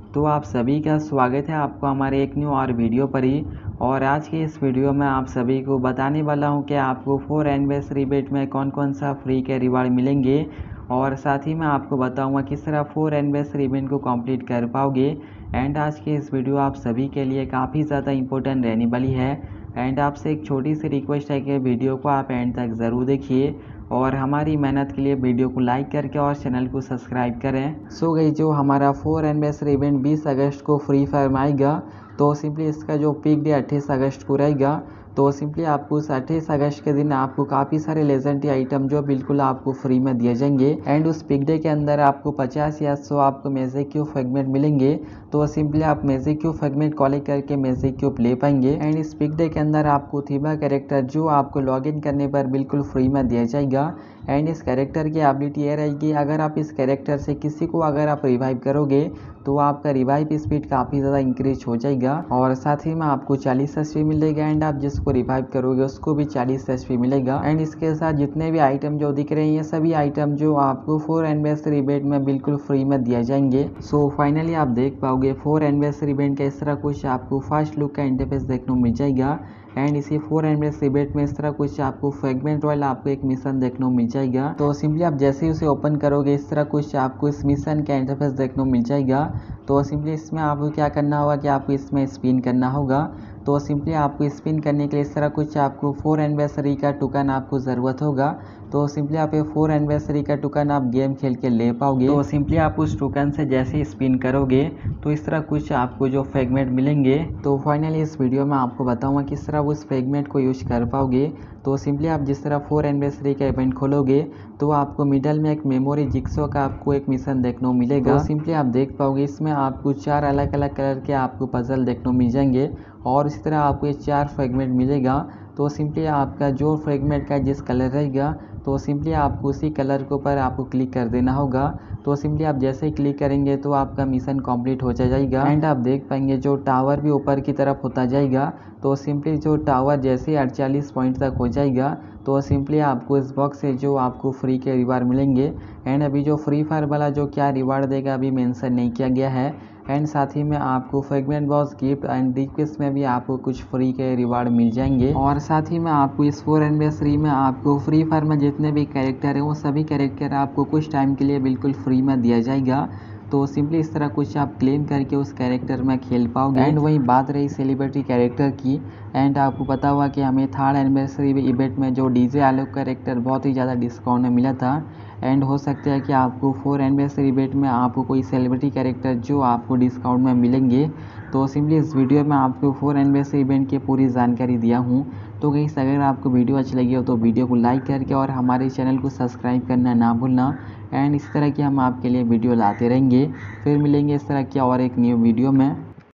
तो आप सभी का स्वागत है आपको हमारे एक न्यू और वीडियो पर ही। और आज के इस वीडियो में आप सभी को बताने वाला हूँ कि आपको फोर एनवेसरी बेट में कौन कौन सा फ्री के रिवार्ड मिलेंगे। और साथ ही मैं आपको बताऊँगा किस तरह फोर एनवेसरी इवेंट को कंप्लीट कर पाओगे। एंड आज की इस वीडियो आप सभी के लिए काफ़ी ज़्यादा इंपॉर्टेंट रहने वाली है। एंड आपसे एक छोटी सी रिक्वेस्ट है कि वीडियो को आप एंड तक ज़रूर देखिए। और हमारी मेहनत के लिए वीडियो को लाइक करके और चैनल को सब्सक्राइब करें। सो गई जो हमारा फोर एनिवर्सरी इवेंट 20 अगस्त को फ्री फायर में आएगा तो सिंपली इसका जो पिक डे अट्ठाईस अगस्त को रहेगा। तो सिंपली आपको अट्ठाईस अगस्त के दिन आपको काफ़ी सारे लेजेंडरी आइटम जो बिल्कुल आपको फ्री में दिए जाएँगे। एंड उस पिक डे के अंदर आपको 50 या सौ आपको मेजे क्यू फ्रेगमेंट मिलेंगे। तो सिंपली आप मेजे क्यू फ्रेगमेंट कॉलेक्ट करके मेजे क्यूब ले पाएँगे। एंड इस पिक डे के अंदर आपको थीबा कैरेक्टर जो आपको लॉग करने पर बिल्कुल फ्री में दिया जाएगा। एंड इस कैरेक्टर की एबिलिटी ये रहेगी अगर आप इस कैरेक्टर से किसी को अगर आप रिवाइव करोगे तो आपका रिवाइव स्पीड काफ़ी ज़्यादा इंक्रीज हो जाएगा। और साथ ही में आपको 40 एच मिलेगा एंड आप जिसको रिवाइव करोगे उसको भी 40 एच मिलेगा। एंड इसके साथ जितने भी आइटम जो दिख रहे हैं सभी आइटम जो आपको फोर एनिवर्सरी इवेंट में बिल्कुल फ्री में दिया जाएँगे। सो so, फाइनली आप देख पाओगे फोर एनिवर्सरी इवेंट का इस तरह कुछ आपको फ़र्स्ट लुक का इंटरफेस देखने को मिल जाएगा। एंड इसी फोर हंड्रेड सीबेट में इस तरह कुछ आपको फ्रेगमेंट वाला आपको एक मिशन देखने को मिल जाएगा। तो सिंपली आप जैसे ही उसे ओपन करोगे, इस तरह कुछ आपको इस मिशन का इंटरफेस देखने को मिल जाएगा। तो सिंपली इसमें आपको क्या करना होगा कि आपको इसमें स्पिन करना होगा। तो सिंपली आपको स्पिन करने के लिए इस तरह कुछ आपको फोर एनिवर्सरी का टोकन आपको ज़रूरत होगा। तो सिंपली आप ये फोर एनिवर्सरी का टोकन आप गेम खेल के ले पाओगे। तो सिंपली आप उस टोकन से जैसे स्पिन करोगे तो इस तरह कुछ आपको जो फ्रेगमेंट मिलेंगे तो फाइनली इस वीडियो में आपको बताऊँगा किस तरह उस फ्रेगमेंट को यूज़ कर पाओगे। तो सिंपली आप जिस तरह फोर एनिवर्सरी का इवेंट खोलोगे तो आपको मिडल में एक मेमोरी जिक्सो का आपको एक मिशन देखने को मिलेगा। तो सिंपली आप देख पाओगे इसमें आपको चार अलग अलग कलर के आपको पजल देखने को मिल जाएँगे। और इसी तरह आपको ये चार फ्रेगमेंट मिलेगा तो सिंपली आपका जो फ्रेगमेंट का जिस कलर रहेगा तो सिंपली आपको उसी कलर के ऊपर आपको क्लिक कर देना होगा। तो सिंपली आप जैसे ही क्लिक करेंगे तो आपका मिशन कंप्लीट हो जाएगा। एंड आप देख पाएँगे जो टावर भी ऊपर की तरफ़ होता जाएगा तो सिंपली जो टावर जैसे अड़चालीस पॉइंट तक हो जाएगा तो सिंपली आपको इस बॉक्स से जो आपको फ्री के रिवार्ड मिलेंगे। एंड अभी जो फ्री फायर वाला जो क्या रिवार्ड देगा, अभी मेंशन नहीं किया गया है। एंड साथ ही में आपको fragment box gift and request में भी आपको कुछ फ्री के रिवार्ड मिल जाएँगे। और साथ ही में आपको इस फोर एनिवर्सरी में आपको फ्री फायर में जितने भी कैरेक्टर हैं, वो सभी कैरेक्टर आपको कुछ टाइम के लिए बिल्कुल फ्री में दिया जाएगा। तो सिंपली इस तरह कुछ आप क्लेम करके उस कैरेक्टर में खेल पाओगे। एंड वही बात रही सेलिब्रिटी कैरेक्टर की। एंड आपको पता हुआ कि हमें थर्ड एनिवर्सरी इवेंट में जो डीजे आलोक कैरेक्टर बहुत ही ज़्यादा डिस्काउंट में मिला था। एंड हो सकता है कि आपको फोर एनिवर्सरी इवेंट में आपको कोई सेलिब्रिटी कैरेक्टर जो आपको डिस्काउंट में मिलेंगे। तो सिंपली इस वीडियो में आपको फोर एनिवर्सरी इवेंट की पूरी जानकारी दिया हूँ। तो कहीं से अगर आपको वीडियो अच्छी लगी हो तो वीडियो को लाइक करके और हमारे चैनल को सब्सक्राइब करना ना भूलना। एंड इस तरह की हम आपके लिए वीडियो लाते रहेंगे। फिर मिलेंगे इस तरह की और एक न्यू वीडियो में।